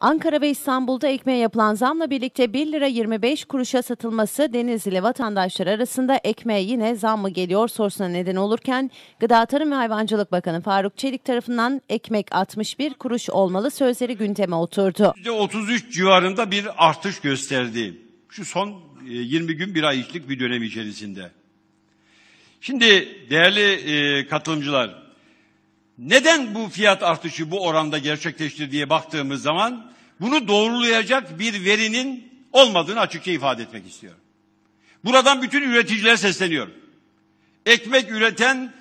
Ankara ve İstanbul'da ekmeğe yapılan zamla birlikte 1 lira 25 kuruşa satılması Denizli vatandaşlar arasında ekmeğe yine zam mı geliyor sorusuna neden olurken Gıda Tarım ve Hayvancılık Bakanı Faruk Çelik tarafından ekmek 61 kuruş olmalı sözleri gündeme oturdu. %33 civarında bir artış gösterdi. Şu son e, 20 gün bir ay içlik bir dönem içerisinde. Şimdi değerli e, katılımcılar, neden bu fiyat artışı bu oranda gerçekleşti diye baktığımız zaman bunu doğrulayacak bir verinin olmadığını açıkça ifade etmek istiyorum. Buradan bütün üreticilere sesleniyorum. Ekmek üreten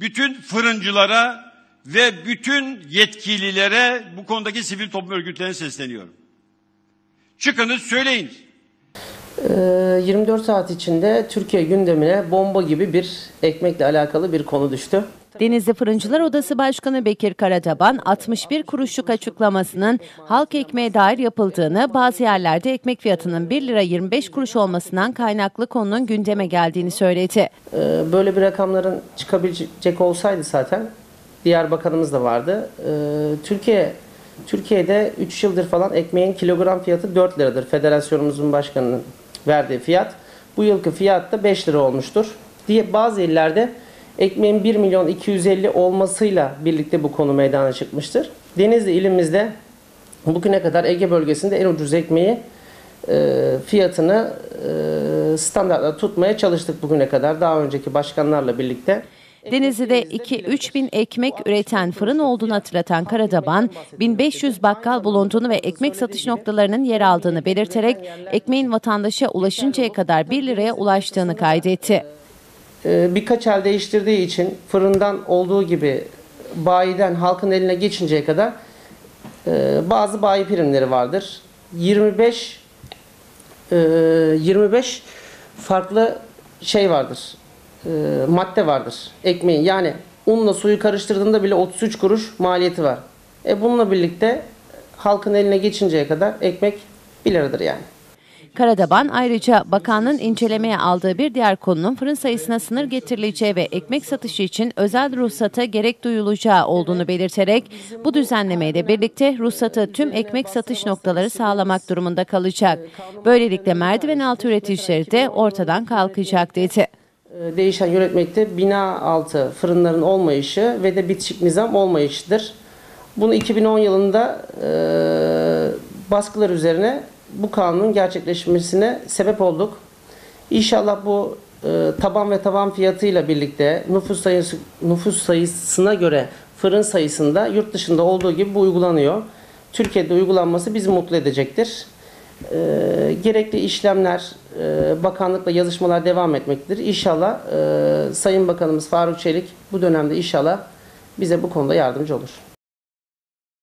bütün fırıncılara ve bütün yetkililere bu konudaki sivil toplum örgütlerine sesleniyorum. Çıkınız söyleyiniz. Ee, 24 saat içinde Türkiye gündemine bomba gibi bir ekmekle alakalı bir konu düştü. Denizli Fırıncılar Odası Başkanı Bekir Karataban 61 kuruşluk açıklamasının halk ekmeğe dair yapıldığını, bazı yerlerde ekmek fiyatının 1 lira 25 kuruş olmasından kaynaklı konunun gündeme geldiğini söyledi. Ee, Böyle bir rakamların çıkabilecek olsaydı zaten diğer bakanımız da vardı. Ee, Türkiye Türkiye'de 3 yıldır falan ekmeğin kilogram fiyatı 4 liradır. Federasyonumuzun başkanının verdiği fiyat. Bu yılki fiyat da 5 lira olmuştur. Diye bazı illerde ekmeğin 1 milyon 250 olmasıyla birlikte bu konu meydana çıkmıştır. Denizli ilimizde bugüne kadar Ege bölgesinde en ucuz ekmeği e, fiyatını e, standartla tutmaya çalıştık bugüne kadar. Daha önceki başkanlarla birlikte. Denizli'de 2-3 bin ekmek üreten fırın olduğunu hatırlatan Karadaban, 1500 bakkal bulunduğunu ve ekmek satış noktalarının yer aldığını belirterek ekmeğin vatandaşa ulaşıncaya kadar 1 liraya ulaştığını kaydetti. Ee, birkaç el değiştirdiği için fırından olduğu gibi bayiden halkın eline geçinceye kadar e, bazı bayi primleri vardır. 25 e, 25 farklı şey vardır. E, madde vardır ekmeğin. Yani unla suyu karıştırdığında bile 33 kuruş maliyeti var. E bununla birlikte halkın eline geçinceye kadar ekmek 1 liradır yani. Karadaban ayrıca bakanlığın incelemeye aldığı bir diğer konunun fırın sayısına sınır getirileceği ve ekmek satışı için özel ruhsata gerek duyulacağı olduğunu belirterek bu düzenlemeyle birlikte ruhsatı tüm ekmek satış noktaları sağlamak durumunda kalacak. Böylelikle merdiven altı üreticileri de ortadan kalkacak dedi. Ee, değişen yönetmekte bina altı fırınların olmayışı ve de bitişik nizam olmayışıdır. Bunu 2010 yılında e, baskılar üzerine bu kanunun gerçekleşmesine sebep olduk. İnşallah bu e, taban ve taban fiyatıyla birlikte nüfus sayısı nüfus sayısına göre fırın sayısında yurt dışında olduğu gibi bu uygulanıyor. Türkiye'de uygulanması bizi mutlu edecektir. E, gerekli işlemler e, bakanlıkla yazışmalar devam etmektedir. İnşallah e, Sayın Bakanımız Faruk Çelik bu dönemde inşallah bize bu konuda yardımcı olur.